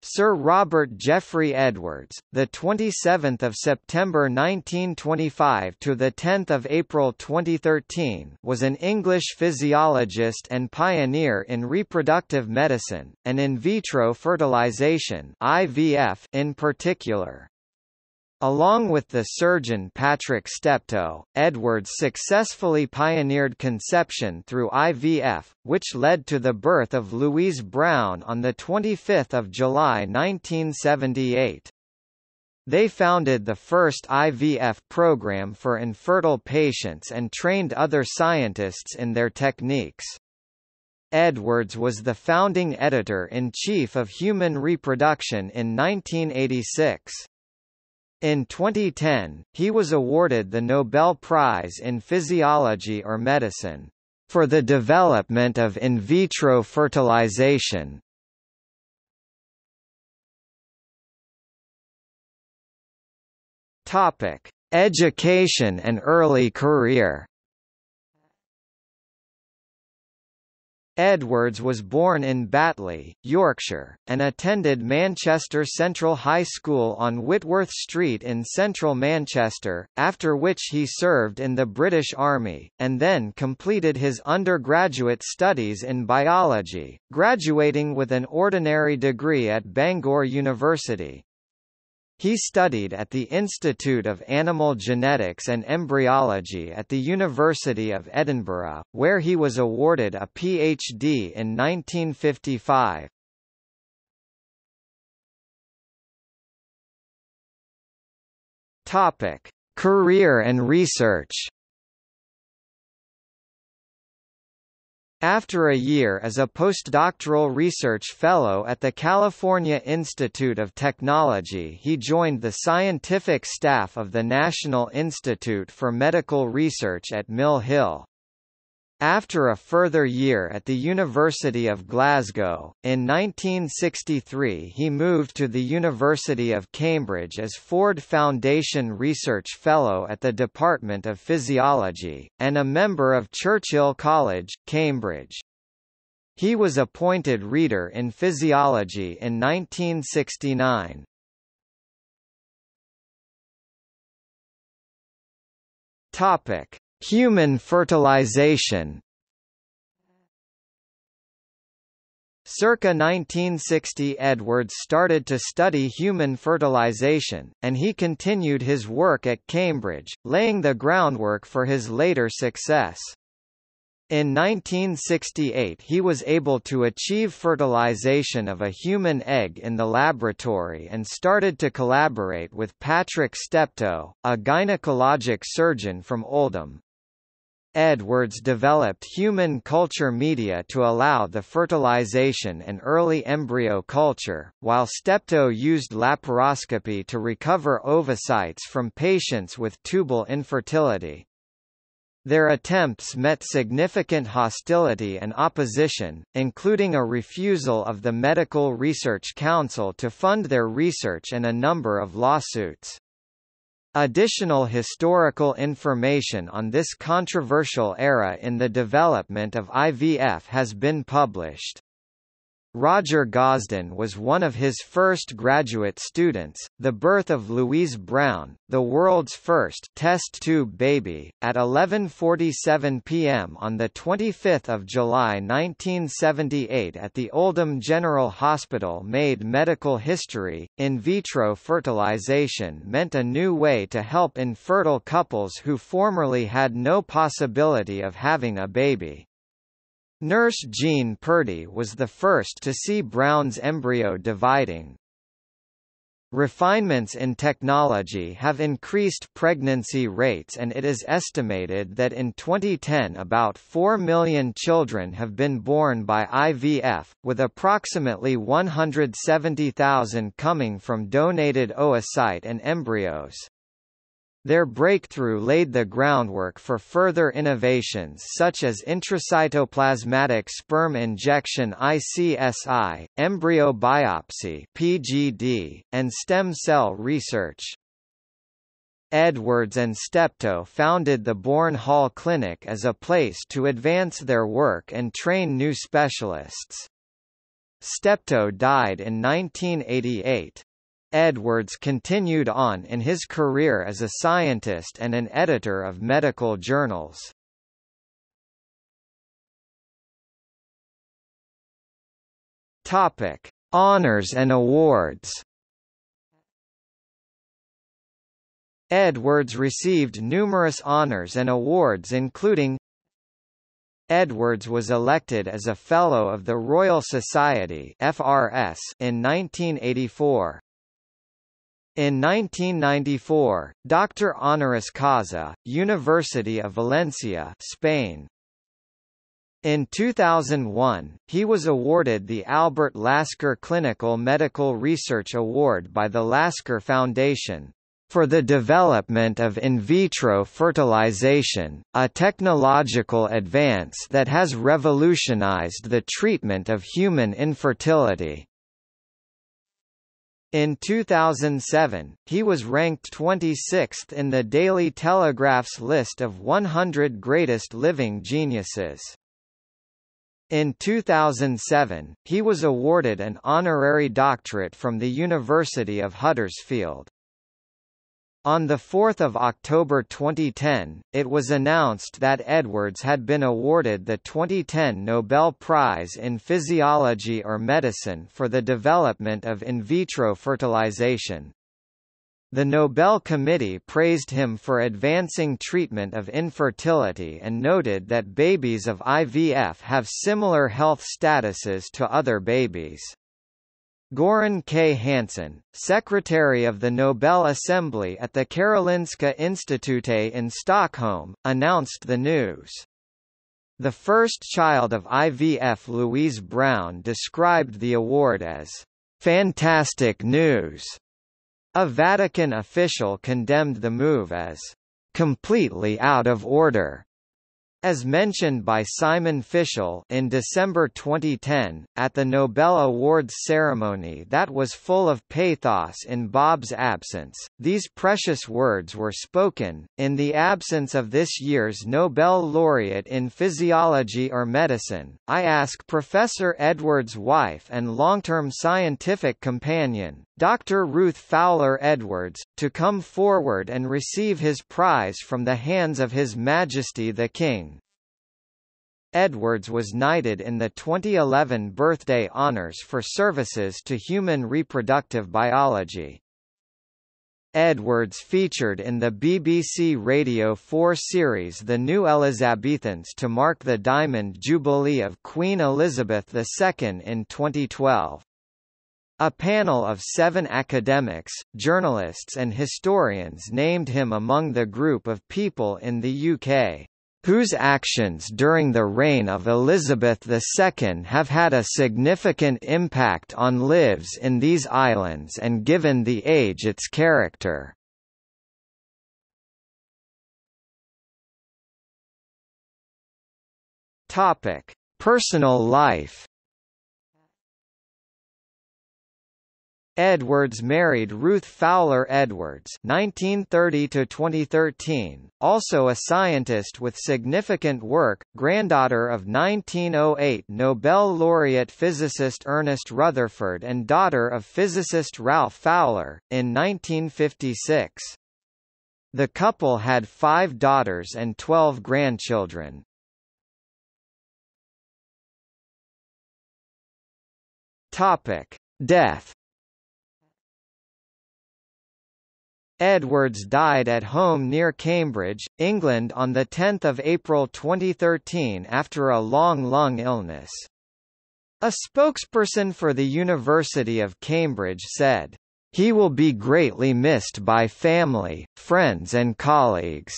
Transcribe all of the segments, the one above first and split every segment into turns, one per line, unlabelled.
Sir Robert Geoffrey Edwards, the 27th of September 1925 to the 10th of April 2013, was an English physiologist and pioneer in reproductive medicine and in vitro fertilization (IVF) in particular. Along with the surgeon Patrick Steptoe, Edwards successfully pioneered conception through IVF, which led to the birth of Louise Brown on 25 July 1978. They founded the first IVF program for infertile patients and trained other scientists in their techniques. Edwards was the founding editor-in-chief of Human Reproduction in 1986. In 2010, he was awarded the Nobel Prize in Physiology or Medicine for the development of in vitro fertilization. Topic: Education and early career. Edwards was born in Batley, Yorkshire, and attended Manchester Central High School on Whitworth Street in central Manchester, after which he served in the British Army, and then completed his undergraduate studies in biology, graduating with an ordinary degree at Bangor University. He studied at the Institute of Animal Genetics and Embryology at the University of Edinburgh, where he was awarded a PhD in 1955. Topic: Career and research. After a year as a postdoctoral research fellow at the California Institute of Technology he joined the scientific staff of the National Institute for Medical Research at Mill Hill. After a further year at the University of Glasgow, in 1963 he moved to the University of Cambridge as Ford Foundation Research Fellow at the Department of Physiology, and a member of Churchill College, Cambridge. He was appointed Reader in Physiology in 1969. Topic. Human fertilization Circa 1960 Edwards started to study human fertilization, and he continued his work at Cambridge, laying the groundwork for his later success. In 1968 he was able to achieve fertilization of a human egg in the laboratory and started to collaborate with Patrick Steptoe, a gynecologic surgeon from Oldham. Edwards developed human culture media to allow the fertilization and early embryo culture, while Steptoe used laparoscopy to recover ovocytes from patients with tubal infertility. Their attempts met significant hostility and opposition, including a refusal of the Medical Research Council to fund their research and a number of lawsuits. Additional historical information on this controversial era in the development of IVF has been published. Roger Gosden was one of his first graduate students. The birth of Louise Brown, the world's first test tube baby, at 11:47 p.m. on the 25th of July 1978 at the Oldham General Hospital made medical history. In vitro fertilization meant a new way to help infertile couples who formerly had no possibility of having a baby. Nurse Jean Purdy was the first to see Brown's embryo dividing. Refinements in technology have increased pregnancy rates and it is estimated that in 2010 about 4 million children have been born by IVF, with approximately 170,000 coming from donated oocyte and embryos. Their breakthrough laid the groundwork for further innovations such as intracytoplasmatic sperm injection ICSI, embryo biopsy PGD, and stem cell research. Edwards and Steptoe founded the Bourne Hall Clinic as a place to advance their work and train new specialists. Steptoe died in 1988. Edwards continued on in his career as a scientist and an editor of medical journals. Topic: Honors and awards. Edwards received numerous honors and awards including Edwards was elected as a Fellow of the Royal Society FRS in 1984. In 1994, Dr. Honoris Causa, University of Valencia Spain. In 2001, he was awarded the Albert Lasker Clinical Medical Research Award by the Lasker Foundation, for the development of in vitro fertilization, a technological advance that has revolutionized the treatment of human infertility. In 2007, he was ranked 26th in the Daily Telegraph's list of 100 greatest living geniuses. In 2007, he was awarded an honorary doctorate from the University of Huddersfield. On 4 October 2010, it was announced that Edwards had been awarded the 2010 Nobel Prize in Physiology or Medicine for the development of in vitro fertilization. The Nobel Committee praised him for advancing treatment of infertility and noted that babies of IVF have similar health statuses to other babies. Goran K. Hansson, secretary of the Nobel Assembly at the Karolinska Institute in Stockholm, announced the news. The first child of IVF Louise Brown described the award as, "...fantastic news." A Vatican official condemned the move as, "...completely out of order." As mentioned by Simon Fishel in December 2010, at the Nobel Awards ceremony that was full of pathos in Bob's absence, these precious words were spoken, in the absence of this year's Nobel laureate in physiology or medicine, I ask Professor Edwards' wife and long-term scientific companion, Dr. Ruth Fowler Edwards, to come forward and receive his prize from the hands of His Majesty the King. Edwards was knighted in the 2011 birthday honours for services to human reproductive biology. Edwards featured in the BBC Radio 4 series The New Elizabethans to mark the Diamond Jubilee of Queen Elizabeth II in 2012. A panel of seven academics, journalists and historians named him among the group of people in the UK whose actions during the reign of Elizabeth II have had a significant impact on lives in these islands and given the age its character. Personal life Edwards married Ruth Fowler Edwards (1930–2013), also a scientist with significant work, granddaughter of 1908 Nobel laureate physicist Ernest Rutherford and daughter of physicist Ralph Fowler, in 1956. The couple had five daughters and twelve grandchildren. Topic: Death. Edwards died at home near Cambridge, England on 10 April 2013 after a long lung illness. A spokesperson for the University of Cambridge said, "...he will be greatly missed by family, friends and colleagues."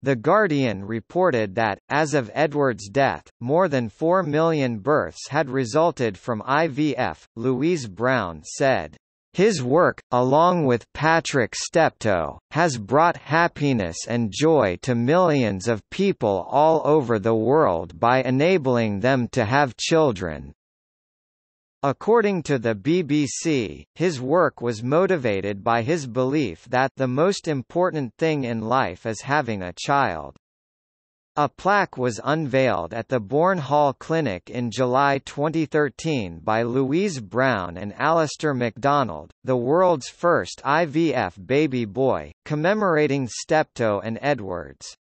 The Guardian reported that, as of Edwards' death, more than 4 million births had resulted from IVF. Louise Brown said, his work, along with Patrick Steptoe, has brought happiness and joy to millions of people all over the world by enabling them to have children. According to the BBC, his work was motivated by his belief that the most important thing in life is having a child. A plaque was unveiled at the Bourne Hall Clinic in July 2013 by Louise Brown and Alistair MacDonald, the world's first IVF baby boy, commemorating Steptoe and Edwards.